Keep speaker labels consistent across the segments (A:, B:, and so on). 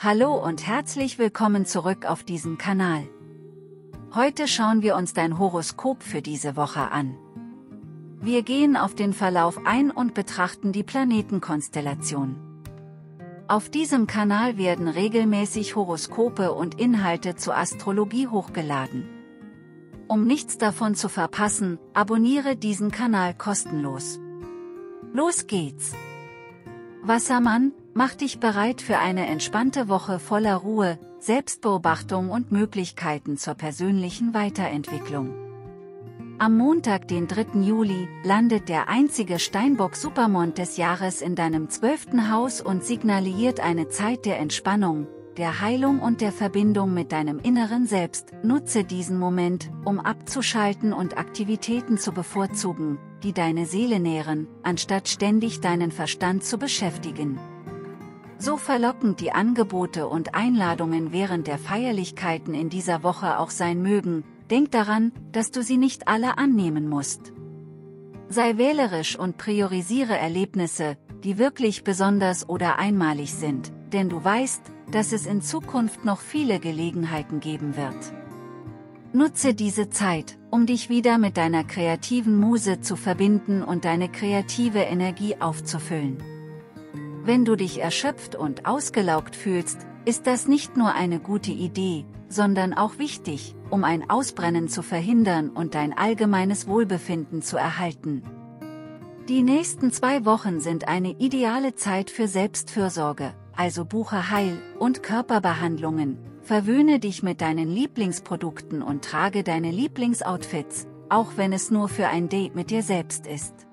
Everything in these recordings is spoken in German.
A: Hallo und herzlich willkommen zurück auf diesem Kanal. Heute schauen wir uns dein Horoskop für diese Woche an. Wir gehen auf den Verlauf ein und betrachten die Planetenkonstellation. Auf diesem Kanal werden regelmäßig Horoskope und Inhalte zur Astrologie hochgeladen. Um nichts davon zu verpassen, abonniere diesen Kanal kostenlos. Los geht's! Wassermann, Mach dich bereit für eine entspannte Woche voller Ruhe, Selbstbeobachtung und Möglichkeiten zur persönlichen Weiterentwicklung. Am Montag, den 3. Juli, landet der einzige Steinbock-Supermond des Jahres in deinem zwölften Haus und signalisiert eine Zeit der Entspannung, der Heilung und der Verbindung mit deinem inneren Selbst. Nutze diesen Moment, um abzuschalten und Aktivitäten zu bevorzugen, die deine Seele nähren, anstatt ständig deinen Verstand zu beschäftigen. So verlockend die Angebote und Einladungen während der Feierlichkeiten in dieser Woche auch sein mögen, denk daran, dass du sie nicht alle annehmen musst. Sei wählerisch und priorisiere Erlebnisse, die wirklich besonders oder einmalig sind, denn du weißt, dass es in Zukunft noch viele Gelegenheiten geben wird. Nutze diese Zeit, um dich wieder mit deiner kreativen Muse zu verbinden und deine kreative Energie aufzufüllen. Wenn du dich erschöpft und ausgelaugt fühlst, ist das nicht nur eine gute Idee, sondern auch wichtig, um ein Ausbrennen zu verhindern und dein allgemeines Wohlbefinden zu erhalten. Die nächsten zwei Wochen sind eine ideale Zeit für Selbstfürsorge, also buche Heil- und Körperbehandlungen, verwöhne dich mit deinen Lieblingsprodukten und trage deine Lieblingsoutfits, auch wenn es nur für ein Date mit dir selbst ist.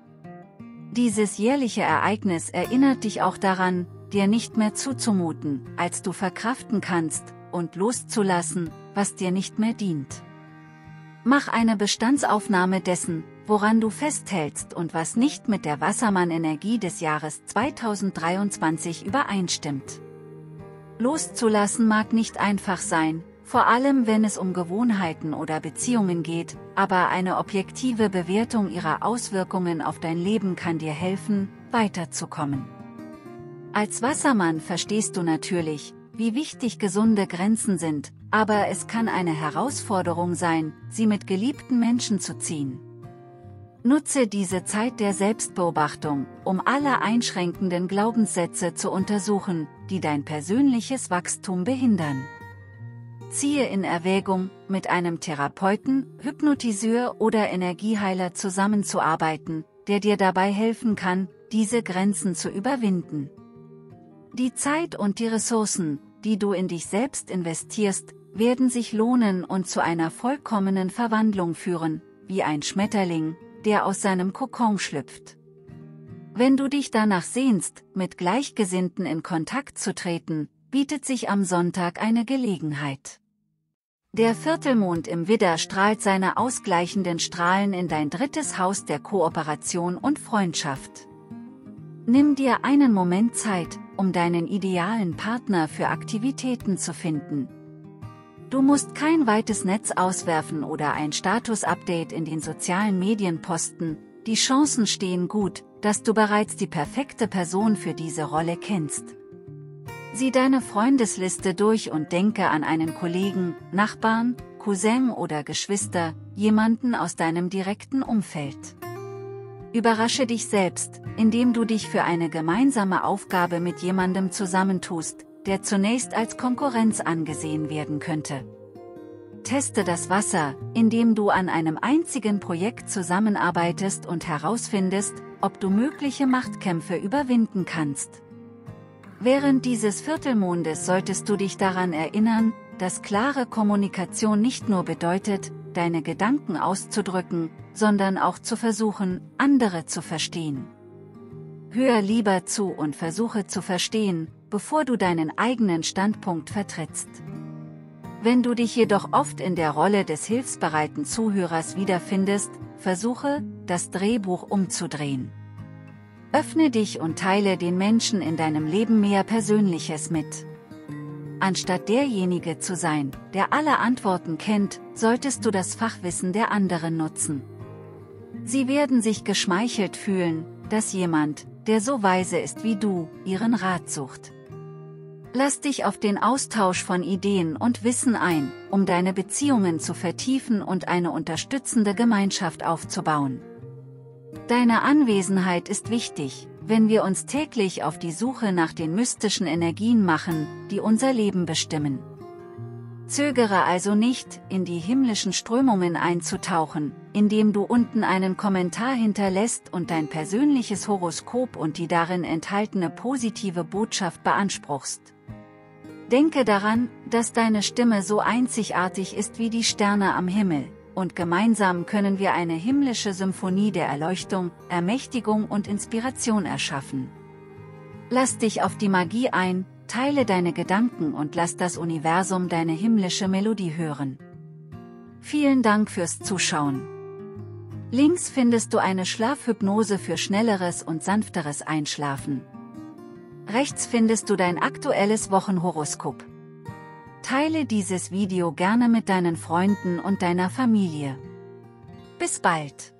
A: Dieses jährliche Ereignis erinnert dich auch daran, dir nicht mehr zuzumuten, als du verkraften kannst, und loszulassen, was dir nicht mehr dient. Mach eine Bestandsaufnahme dessen, woran du festhältst und was nicht mit der Wassermann-Energie des Jahres 2023 übereinstimmt. Loszulassen mag nicht einfach sein, vor allem wenn es um Gewohnheiten oder Beziehungen geht, aber eine objektive Bewertung ihrer Auswirkungen auf dein Leben kann dir helfen, weiterzukommen. Als Wassermann verstehst du natürlich, wie wichtig gesunde Grenzen sind, aber es kann eine Herausforderung sein, sie mit geliebten Menschen zu ziehen. Nutze diese Zeit der Selbstbeobachtung, um alle einschränkenden Glaubenssätze zu untersuchen, die dein persönliches Wachstum behindern. Ziehe in Erwägung, mit einem Therapeuten, Hypnotiseur oder Energieheiler zusammenzuarbeiten, der dir dabei helfen kann, diese Grenzen zu überwinden. Die Zeit und die Ressourcen, die du in dich selbst investierst, werden sich lohnen und zu einer vollkommenen Verwandlung führen, wie ein Schmetterling, der aus seinem Kokon schlüpft. Wenn du dich danach sehnst, mit Gleichgesinnten in Kontakt zu treten, bietet sich am Sonntag eine Gelegenheit. Der Viertelmond im Widder strahlt seine ausgleichenden Strahlen in dein drittes Haus der Kooperation und Freundschaft. Nimm dir einen Moment Zeit, um deinen idealen Partner für Aktivitäten zu finden. Du musst kein weites Netz auswerfen oder ein Status-Update in den sozialen Medien posten, die Chancen stehen gut, dass du bereits die perfekte Person für diese Rolle kennst. Sieh deine Freundesliste durch und denke an einen Kollegen, Nachbarn, Cousin oder Geschwister, jemanden aus deinem direkten Umfeld. Überrasche dich selbst, indem du dich für eine gemeinsame Aufgabe mit jemandem zusammentust, der zunächst als Konkurrenz angesehen werden könnte. Teste das Wasser, indem du an einem einzigen Projekt zusammenarbeitest und herausfindest, ob du mögliche Machtkämpfe überwinden kannst. Während dieses Viertelmondes solltest du dich daran erinnern, dass klare Kommunikation nicht nur bedeutet, deine Gedanken auszudrücken, sondern auch zu versuchen, andere zu verstehen. Hör lieber zu und versuche zu verstehen, bevor du deinen eigenen Standpunkt vertrittst. Wenn du dich jedoch oft in der Rolle des hilfsbereiten Zuhörers wiederfindest, versuche, das Drehbuch umzudrehen. Öffne dich und teile den Menschen in deinem Leben mehr Persönliches mit. Anstatt derjenige zu sein, der alle Antworten kennt, solltest du das Fachwissen der anderen nutzen. Sie werden sich geschmeichelt fühlen, dass jemand, der so weise ist wie du, ihren Rat sucht. Lass dich auf den Austausch von Ideen und Wissen ein, um deine Beziehungen zu vertiefen und eine unterstützende Gemeinschaft aufzubauen. Deine Anwesenheit ist wichtig, wenn wir uns täglich auf die Suche nach den mystischen Energien machen, die unser Leben bestimmen. Zögere also nicht, in die himmlischen Strömungen einzutauchen, indem du unten einen Kommentar hinterlässt und dein persönliches Horoskop und die darin enthaltene positive Botschaft beanspruchst. Denke daran, dass deine Stimme so einzigartig ist wie die Sterne am Himmel, und gemeinsam können wir eine himmlische Symphonie der Erleuchtung, Ermächtigung und Inspiration erschaffen. Lass dich auf die Magie ein, teile deine Gedanken und lass das Universum deine himmlische Melodie hören. Vielen Dank fürs Zuschauen. Links findest du eine Schlafhypnose für schnelleres und sanfteres Einschlafen. Rechts findest du dein aktuelles Wochenhoroskop. Teile dieses Video gerne mit deinen Freunden und deiner Familie. Bis bald!